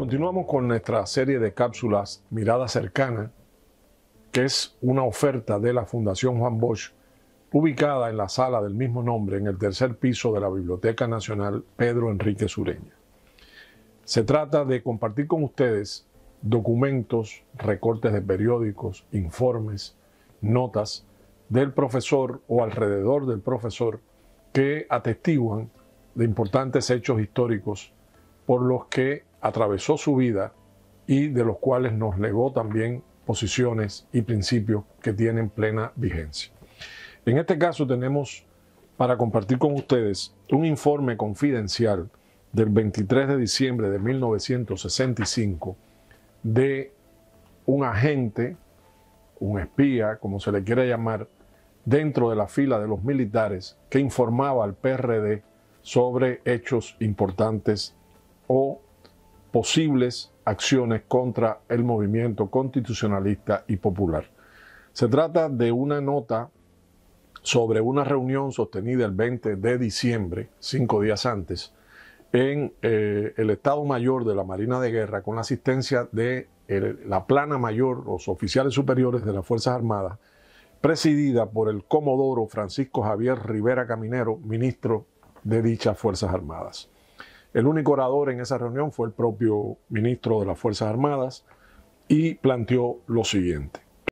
Continuamos con nuestra serie de cápsulas Mirada Cercana, que es una oferta de la Fundación Juan Bosch, ubicada en la sala del mismo nombre en el tercer piso de la Biblioteca Nacional Pedro Enrique Sureña. Se trata de compartir con ustedes documentos, recortes de periódicos, informes, notas del profesor o alrededor del profesor que atestiguan de importantes hechos históricos por los que atravesó su vida y de los cuales nos legó también posiciones y principios que tienen plena vigencia. En este caso tenemos para compartir con ustedes un informe confidencial del 23 de diciembre de 1965 de un agente, un espía, como se le quiera llamar, dentro de la fila de los militares que informaba al PRD sobre hechos importantes o posibles acciones contra el movimiento constitucionalista y popular. Se trata de una nota sobre una reunión sostenida el 20 de diciembre, cinco días antes, en eh, el Estado Mayor de la Marina de Guerra con la asistencia de la plana mayor, los oficiales superiores de las Fuerzas Armadas, presidida por el Comodoro Francisco Javier Rivera Caminero, ministro de dichas Fuerzas Armadas. El único orador en esa reunión fue el propio ministro de las Fuerzas Armadas y planteó lo siguiente.